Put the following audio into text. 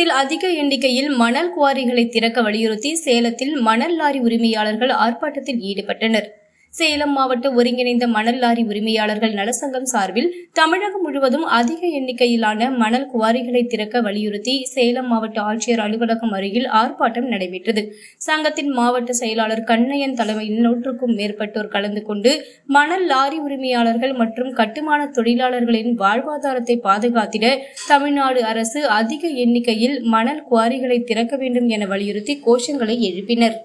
அதிக எண்ணிக்கையில் மணல் குவாரிகளை திறக்க வலியுறுத்தி சேலத்தில் மணல் லாரி உரிமையாளர்கள் ஆர்ப்பாட்டத்தில் ஈடுபட்டனர். சேலம் மாவட்ட ஒருங்கிணைந்த மணல் லாரி உரிமையாளர்கள் நலசங்கம் சார்பில் தமிழகம் முழுவதும் அதிக எண்ணிக்கையிலான மணல் குவாரிகளை திறக்க வலியுறுத்தி சேலம் மாவட்ட ஆட்சியர் அலுவலகம் அருகில் ஆர்ப்பாட்டம் நடைபெற்றது. சங்கத்தின் மாவட்ட செயலாளர் கண்ணையன் தலைமையில் நூற்றுக்கும் மேற்பட்டோர் கலந்து கொண்டு மணல் லாரி உரிமையாளர்கள் மற்றும் கட்டுமான தொழிலாளர்களின் வாழ்வாதாரத்தை பாதுகாத்திட தமிழ்நாடு அரசு அதிக எண்ணிக்கையில் மணல் குவாரிகளை திறக்க வேண்டும் என வலியுறுத்தி கோஷங்களை எழுப்பினர்.